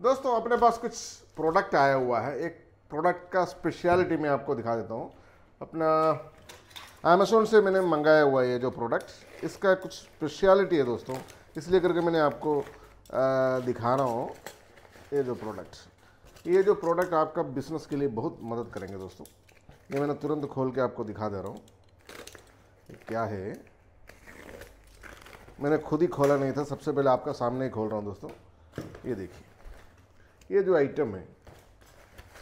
दोस्तों, अपने पास कुछ प्रोडक्ट आया हुआ है। एक प्रोडक्ट का स्पेशलिटी मैं आपको दिखा देता हूँ। अपना अमेजोन से मैंने मंगाया हुआ ये जो प्रोडक्ट इसका कुछ स्पेशलिटी है दोस्तों। इसलिए करके मैंने आपको दिखा रहा हूँ ये जो प्रोडक्ट ये जो प्रोडक्ट आपका बिज़नेस के लिए बहुत मदद करेंगे दोस्तों। ये मैंने तुरंत खोल के आपको दिखा दे रहा हूँ। क्या है? मैंने खुद ही खोला नहीं था। सबसे पहले आपका सामने ही खोल रहा हूँ दोस्तों। ये देखिए। ये जो आइटम है,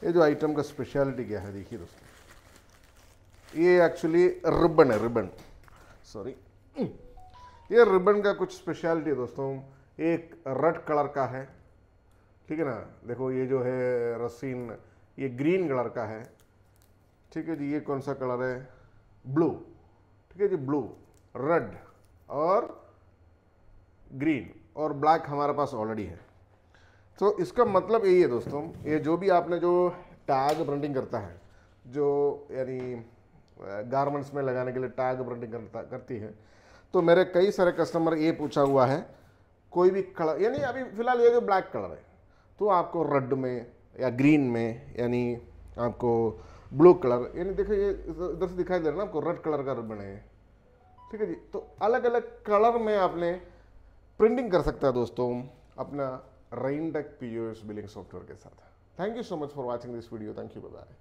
ये जो आइटम का स्पेशलिटी क्या है, देखिए दोस्तों। ये एक्चुअली रिबन है रिबन सॉरी ये रिबन का कुछ स्पेशलिटी है दोस्तों। एक रेड कलर का है, ठीक है ना? देखो, ये जो है रसीन, ये ग्रीन कलर का है। ठीक है जी, ये कौन सा कलर है? ब्लू ठीक है जी ब्लू रेड और ग्रीन और ब्लैक हमारे पास ऑलरेडी है। तो इसका मतलब यही है दोस्तों, ये जो भी आपने जो टैग प्रिंटिंग करता है, जो यानी गारमेंट्स में लगाने के लिए टैग प्रिंटिंग करता, करती है तो मेरे कई सारे कस्टमर ये पूछा हुआ है, कोई भी कलर, यानी अभी फ़िलहाल ये जो ब्लैक कलर है तो आपको रेड में या ग्रीन में, यानी आपको ब्लू कलर यानी देखो ये इधर से दिखाई दे रहा है ना आपको रेड कलर का रिबन है ठीक है जी? तो अलग अलग कलर में आपने प्रिंटिंग कर सकता है दोस्तों, अपना रेनडेक पी बिलिंग सॉफ्टवेयर के साथ। Thank you so much for watching this video thank you bye